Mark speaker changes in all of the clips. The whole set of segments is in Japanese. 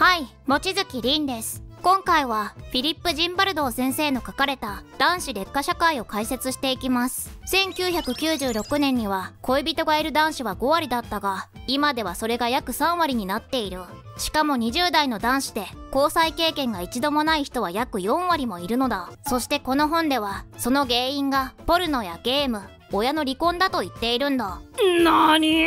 Speaker 1: はい、望月凛です。今回はフィリップ・ジンバルドー先生の書かれた男子劣化社会を解説していきます。1996年には恋人がいる男子は5割だったが、今ではそれが約3割になっている。しかも20代の男子で交際経験が一度もない人は約4割もいるのだ。そしてこの本ではその原因がポルノやゲーム、親の離婚だと言っているんだ。
Speaker 2: なに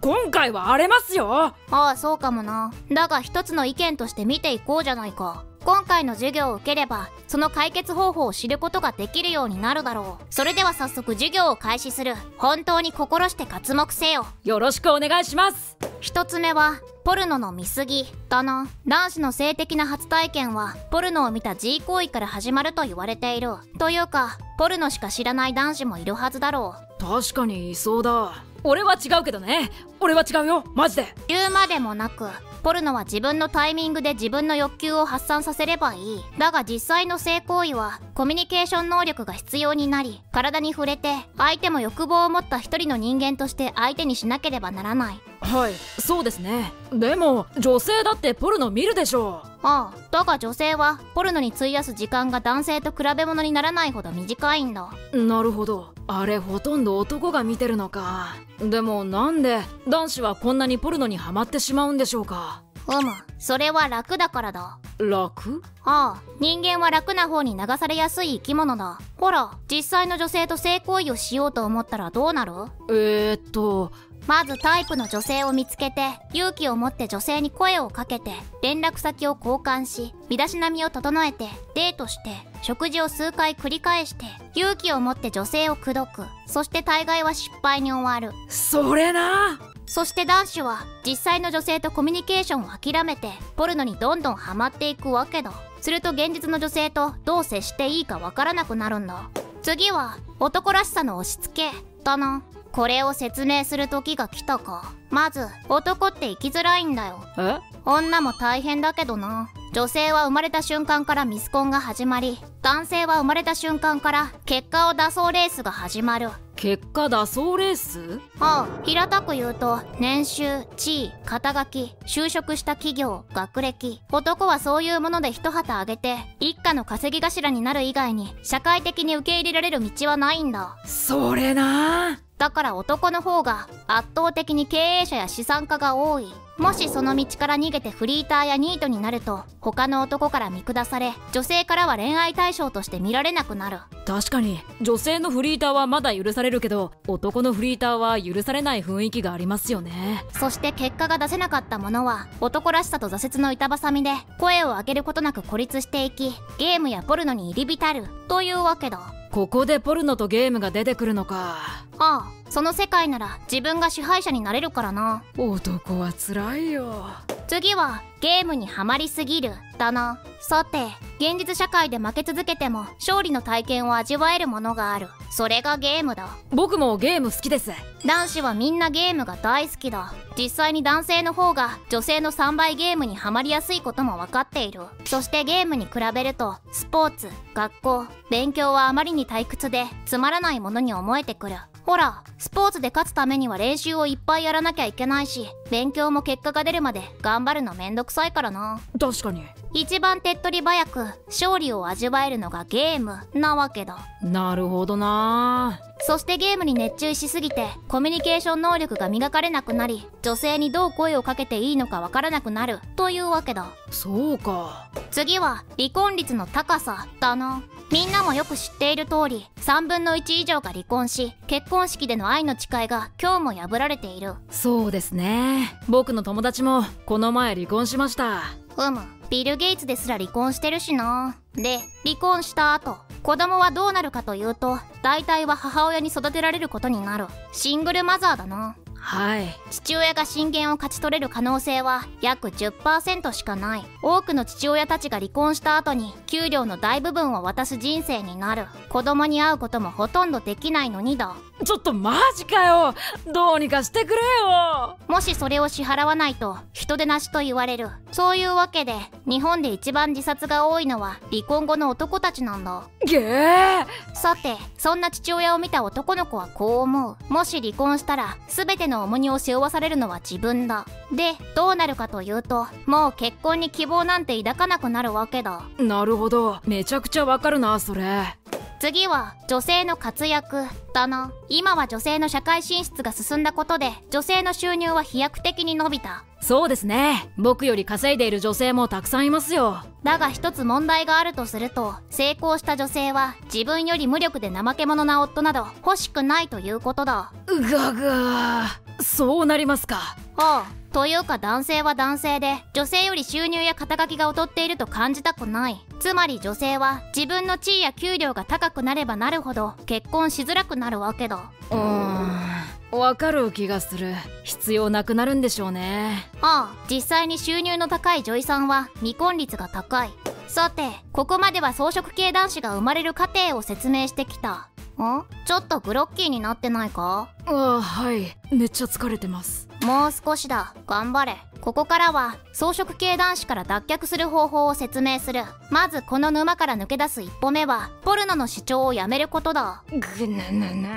Speaker 2: 今回は荒れますよ。
Speaker 1: ああそうかもな。だが一つの意見として見ていこうじゃないか。今回の授業を受ければその解決方法を知ることができるようになるだろう。それでは早速授業を開始する。本当に心して刮目せよ。
Speaker 2: よろしくお願いします。
Speaker 1: 一つ目はポルノの見過ぎだな。男子の性的な初体験はポルノを見た G 行為から始まると言われている。というかポルノしか知らない男子もいるはずだろう。
Speaker 2: 確かにいそうだ。俺は違うけどね。俺は違うよ。マジで。
Speaker 1: 言うまでもなくポルノは自分のタイミングで自分の欲求を発散させればいい。だが実際の性行為はコミュニケーション能力が必要になり体に触れて相手も欲望を持った一人の人間として相手にしなければならない
Speaker 2: はい。そうですね。でも女性だってポルノ見るでしょ
Speaker 1: ああだが女性はポルノに費やす時間が男性と比べ物にならないほど短いんだ。
Speaker 2: なるほど。あれほとんど男が見てるのか。でもなんで男子はこんなにポルノにハマってしまうんでしょうか。
Speaker 1: うむそれは楽だからだ。
Speaker 2: 楽？
Speaker 1: ああ人間は楽な方に流されやすい生き物だ。ほら実際の女性と性行為をしようと思ったらどうなる？
Speaker 2: えー、っと
Speaker 1: まずタイプの女性を見つけて勇気を持って女性に声をかけて連絡先を交換し身だしなみを整えてデートして食事を数回繰り返して勇気を持って女性を口説く。そして大概は失敗に終わる。
Speaker 2: それな！
Speaker 1: そして男子は実際の女性とコミュニケーションを諦めてポルノにどんどんハマっていくわけだ。すると現実の女性とどう接していいかわからなくなるんだ。次は男らしさの押し付けだなこれを説明する時が来たか。まず男って生きづらいんだよ。
Speaker 2: え？
Speaker 1: 女も大変だけどな。女性は生まれた瞬間からミスコンが始まり男性は生まれた瞬間から結果を出そうレースが始まる。
Speaker 2: 結果脱走レース？
Speaker 1: ああ平たく言うと年収地位肩書き就職した企業学歴。男はそういうもので一旗あげて一家の稼ぎ頭になる以外に社会的に受け入れられる道はないんだ。
Speaker 2: それな
Speaker 1: だから男の方が圧倒的に経営者や資産家が多い。もしその道から逃げてフリーターやニートになると他の男から見下され女性からは恋愛対象として見られなくなる。
Speaker 2: 確かに。女性のフリーターはまだ許されるけど男のフリーターは許されない雰囲気がありますよね。
Speaker 1: そして結果が出せなかった者は男らしさと挫折の板挟みで声を上げることなく孤立していきゲームやポルノに入り浸る。というわけだ
Speaker 2: ここでポルノとゲームが出てくるのか。
Speaker 1: ああその世界なら自分が支配者になれるからな。
Speaker 2: 男は辛いよ
Speaker 1: 次はゲームにはまりすぎるだな。さて現実社会で負け続けても勝利の体験を味わえるものがある。それがゲームだ。
Speaker 2: 僕もゲーム好きです。
Speaker 1: 男子はみんなゲームが大好きだ。実際に男性の方が女性の3倍ゲームにはまりやすいことも分かっている。そしてゲームに比べるとスポーツ学校勉強はあまりに退屈でつまらないものに思えてくるほらスポーツで勝つためには練習をいっぱいやらなきゃいけないし勉強も結果が出るまで頑張るのめんどくさいからな。
Speaker 2: 確かに。
Speaker 1: 一番手っ取り早く勝利を味わえるのがゲームなわけだ。
Speaker 2: なるほどな。
Speaker 1: そしてゲームに熱中しすぎてコミュニケーション能力が磨かれなくなり女性にどう声をかけていいのかわからなくなるというわけだ。
Speaker 2: そうか。
Speaker 1: 次は離婚率の高さだなみんなもよく知っている通り3分の1以上が離婚し結婚式での愛の誓いが今日も破られている。
Speaker 2: そうですね。僕の友達もこの前離婚しました。
Speaker 1: うむビル・ゲイツですら離婚してるしな。で離婚した後子供はどうなるかというと大体は母親に育てられることになる。シングルマザーだな
Speaker 2: はい。
Speaker 1: 父親が親権を勝ち取れる可能性は約10%しかない。多くの父親たちが離婚した後に給料の大部分を渡す人生になる。子供に会うこともほとんどできないのにだ。
Speaker 2: ちょっとマジかよ。どうにかしてくれよ。
Speaker 1: もしそれを支払わないと人手なしと言われる。そういうわけで日本で一番自殺が多いのは離婚後の男たちなんだ。
Speaker 2: げえ
Speaker 1: さてそんな父親を見た男の子はこう思う。もし離婚したら全ての重荷を背負わされるのは自分だ。でどうなるかというともう結婚に希望なんて抱かなくなるわけだ。
Speaker 2: なるほど。めちゃくちゃわかるなそれ
Speaker 1: 次は女性の活躍だな。今は女性の社会進出が進んだことで女性の収入は飛躍的に伸びた。
Speaker 2: そうですね。僕より稼いでいる女性もたくさんいますよ。
Speaker 1: だが一つ問題があるとすると成功した女性は自分より無力で怠け者な夫など欲しくないということだ。
Speaker 2: うががそうなりますか。
Speaker 1: ああ。というか男性は男性で女性より収入や肩書きが劣っていると感じたくない。つまり女性は自分の地位や給料が高くなればなるほど結婚しづらくなるわけだ。
Speaker 2: うーん。わかる気がする。必要なくなるんでしょうね。
Speaker 1: ああ。実際に収入の高い女医さんは未婚率が高い。さてここまでは草食系男子が生まれる過程を説明してきたんちょっとグロッキーになってないか？
Speaker 2: ああはい。めっちゃ疲れてます。
Speaker 1: もう少しだ。頑張れ。ここからは草食系男子から脱却する方法を説明する。まずこの沼から抜け出す一歩目はポルノの主張をやめることだ。
Speaker 2: ぐななな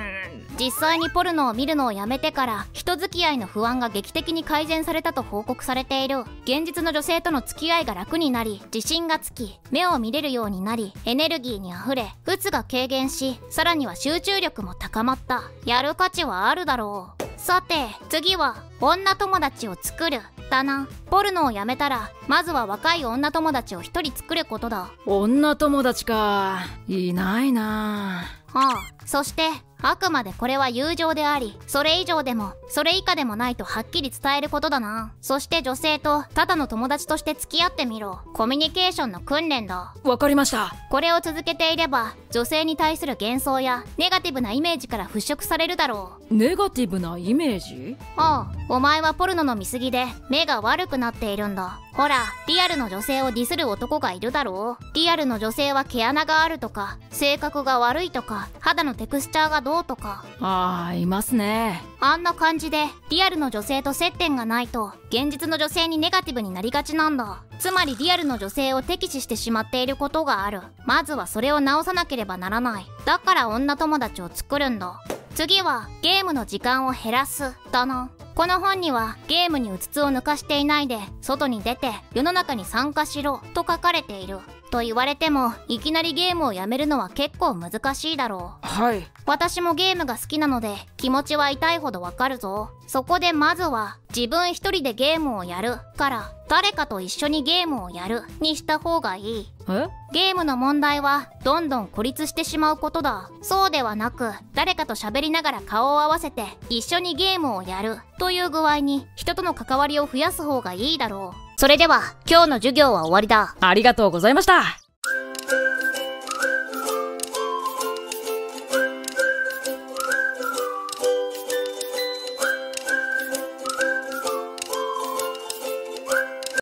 Speaker 1: 実際にポルノを見るのをやめてから人付き合いの不安が劇的に改善されたと報告されている。現実の女性との付き合いが楽になり自信がつき目を見れるようになりエネルギーにあふれ鬱が軽減しさらには集中力も高まった。やる価値はあるだろう。さて次は女友達を作る。だな。ポルノをやめたらまずは若い女友達を一人作ることだ。
Speaker 2: 女友達か。いないな。
Speaker 1: ああそしてあくまでこれは友情でありそれ以上でもそれ以下でもないとはっきり伝えることだな。そして女性とただの友達として付き合ってみろ。コミュニケーションの訓練だ。
Speaker 2: わかりました。
Speaker 1: これを続けていれば女性に対する幻想やネガティブなイメージから払拭されるだろう。
Speaker 2: ネガティブなイメージ？
Speaker 1: ああお前はポルノの見過ぎで目が悪くなっているんだ。ほらリアルの女性をディスる男がいるだろう。リアルの女性は毛穴があるとか性格が悪いとか肌のテクスチャーがどうとか。
Speaker 2: ああいますね。
Speaker 1: あんな感じでリアルの女性と接点がないと現実の女性にネガティブになりがちなんだ。つまりリアルの女性を敵視してしまっていることがある。まずはそれを直さなければならない。だから女友達を作るんだ。次はゲームの時間を減らすだな。この本にはゲームにうつつを抜かしていないで外に出て世の中に参加しろと書かれていると言われてもいきなりゲームをやめるのは結構難しいだろう。
Speaker 2: はい。
Speaker 1: 私もゲームが好きなので気持ちは痛いほどわかるぞ。そこでまずは自分一人でゲームをやるから誰かと一緒にゲームをやるにした方がいい。
Speaker 2: え？
Speaker 1: ゲームの問題はどんどん孤立してしまうことだ。そうではなく誰かと喋りながら顔を合わせて一緒にゲームをやるという具合に人との関わりを増やす方がいいだろう。それでは今日の授業は終わりだ。
Speaker 2: ありがとうございました